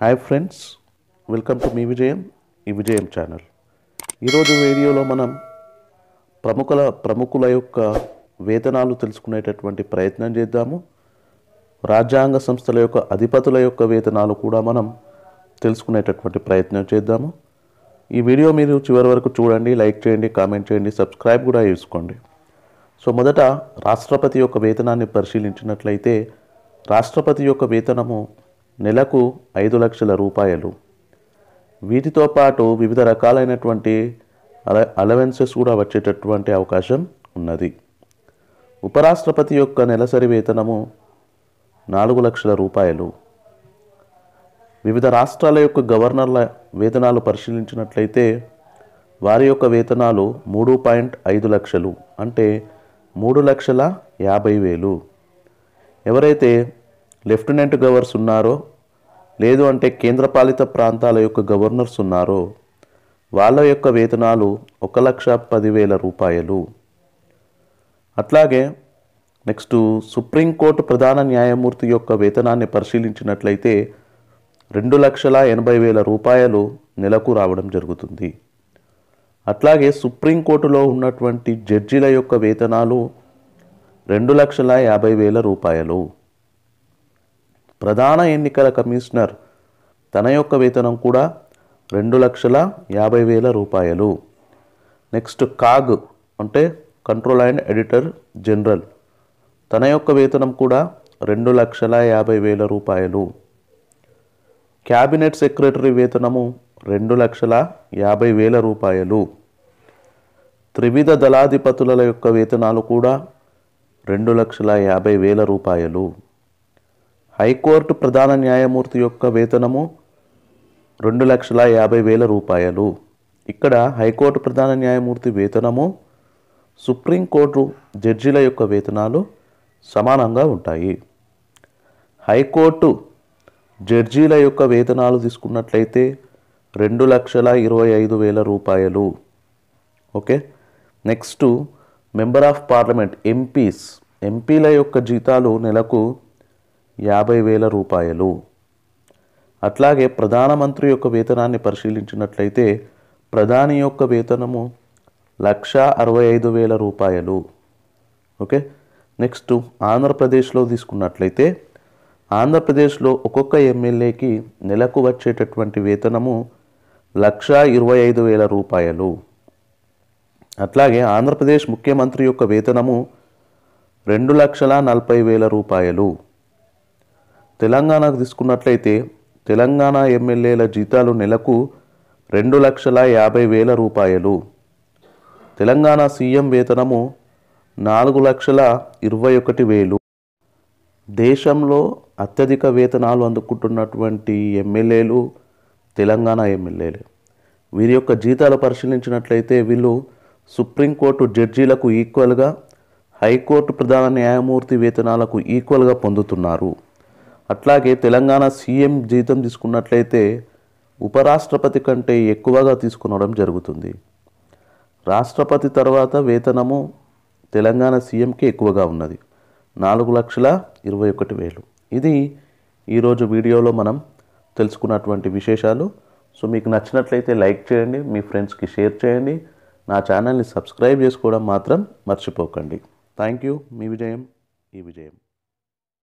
Hi friends welcome to మీ విజయం ఈ విజయం ఛానల్. ఈరోజు వీడియోలో మనం ప్రముఖుల ప్రముఖుల యొక్క వేతనాలు తెలుసుకునేటటువంటి ప్రయత్నం చేద్దాము. రాజ్యాంగ సంస్థల యొక్క అధిపతుల యొక్క వేతనాలు కూడా మనం తెలుసుకునేటటువంటి ప్రయత్నం చేద్దాము. ఈ వీడియో మీరు చివరి వరకు చూడండి లైక్ చేయండి కామెంట్ చేయండి సబ్స్క్రైబ్ కూడా చేసుకోండి. సో మొదట రాష్ట్రపతి యొక్క వేతనాన్ని పరిశీలించినట్లయితే రాష్ట్రపతి యొక్క వేతనము నెలకు ఐదు లక్షల రూపాయలు. వీటితో పాటు వివిధ రకాలైనటువంటి అల అలవెన్సెస్ కూడా వచ్చేటటువంటి అవకాశం ఉన్నది. ఉపరాష్ట్రపతి యొక్క నెలసరి వేతనము నాలుగు లక్షల రూపాయలు. వివిధ రాష్ట్రాల యొక్క గవర్నర్ల వేతనాలు పరిశీలించినట్లయితే వారి యొక్క వేతనాలు మూడు పాయింట్ ఐదు లక్షలు అంటే మూడు లక్షల యాభై వేలు. ఎవరైతే లెఫ్టినెంట్ గవర్స్ ఉన్నారో లేదు అంటే కేంద్రపాలిత ప్రాంతాల యొక్క గవర్నర్స్ ఉన్నారో వాళ్ళ యొక్క వేతనాలు ఒక లక్ష పదివేల రూపాయలు. అట్లాగే నెక్స్ట్ సుప్రీంకోర్టు ప్రధాన న్యాయమూర్తి యొక్క వేతనాన్ని పరిశీలించినట్లయితే రెండు లక్షల ఎనభై వేల రూపాయలు నెలకు రావడం జరుగుతుంది. అట్లాగే సుప్రీంకోర్టులో ఉన్నటువంటి జడ్జిల యొక్క వేతనాలు రెండు లక్షల యాభై వేల రూపాయలు. ప్రధాన ఎన్నికల కమిషనర్ తన యొక్క వేతనం కూడా రెండు లక్షల యాభై వేల రూపాయలు. నెక్స్ట్ కాగ్ అంటే కంట్రోల్ అండ్ ఎడిటర్ జనరల్ తన యొక్క వేతనం కూడా రెండు లక్షల యాభై వేల రూపాయలు. క్యాబినెట్ సెక్రటరీ వేతనము రెండు లక్షల యాభై వేల రూపాయలు. త్రివిధ దళాధిపతుల యొక్క వేతనాలు కూడా రెండు లక్షల యాభై వేల రూపాయలు. హైకోర్టు ప్రధాన న్యాయమూర్తి యొక్క వేతనము రెండు లక్షల యాభై వేల రూపాయలు. ఇక్కడ హైకోర్టు ప్రధాన న్యాయమూర్తి వేతనము సుప్రీంకోర్టు జడ్జిల యొక్క వేతనాలు సమానంగా ఉంటాయి. హైకోర్టు జడ్జీల యొక్క వేతనాలు తీసుకున్నట్లయితే రెండు లక్షల ఇరవై ఐదు వేల రూపాయలు. Okay? Next member of parliament MPs. ఎంపీల యొక్క జీతాలు నెలకు యాభై వేల రూపాయలు. అట్లాగే ప్రధానమంత్రి యొక్క వేతనాన్ని పరిశీలించినట్లయితే ప్రధాని యొక్క వేతనము లక్ష అరవై ఐదు వేల రూపాయలు. ఓకే? నెక్స్ట్ ఆంధ్రప్రదేశ్లో తీసుకున్నట్లయితే ఆంధ్రప్రదేశ్లో ఒక్కొక్క ఎమ్మెల్యేకి నెలకు వచ్చేటటువంటి వేతనము లక్ష ఇరవై ఐదు వేల రూపాయలు. అట్లాగే ఆంధ్రప్రదేశ్ ముఖ్యమంత్రి యొక్క వేతనము రెండు లక్షల నలభై వేల రూపాయలు. తెలంగాణకు తీసుకున్నట్లయితే తెలంగాణ ఎమ్మెల్యేల జీతాలు నెలకు రెండు లక్షల యాభై వేల రూపాయలు. తెలంగాణ సీఎం వేతనము నాలుగు లక్షల ఇరవై ఒకటి వేలు. దేశంలో అత్యధిక వేతనాలు అందుకుంటున్నటువంటి ఎమ్మెల్యేలు తెలంగాణ ఎమ్మెల్యేలు. వీరి యొక్క జీతాలు పరిశీలించినట్లయితే వీళ్ళు సుప్రీంకోర్టు జడ్జీలకు ఈక్వల్గా హైకోర్టు ప్రధాన న్యాయమూర్తి వేతనాలకు ఈక్వల్గా పొందుతున్నారు. అట్లాగే తెలంగాణ సీఎం జీతం తీసుకున్నట్లయితే ఉపరాష్ట్రపతి కంటే ఎక్కువగా తీసుకునడం జరుగుతుంది. రాష్ట్రపతి తర్వాత వేతనము తెలంగాణ సీఎంకి ఎక్కువగా ఉన్నది. నాలుగు లక్షల ఇరవై ఒకటి వేలు. ఇది ఈరోజు వీడియోలో మనం తెలుసుకున్నటువంటి విశేషాలు. సో మీకు నచ్చినట్లయితే లైక్ చేయండి మీ ఫ్రెండ్స్కి షేర్ చేయండి. నా ఛానల్ని సబ్స్క్రైబ్ చేసుకోవడం మాత్రం మర్చిపోకండి. Thank you. మీ విజయం ఈ విజయం.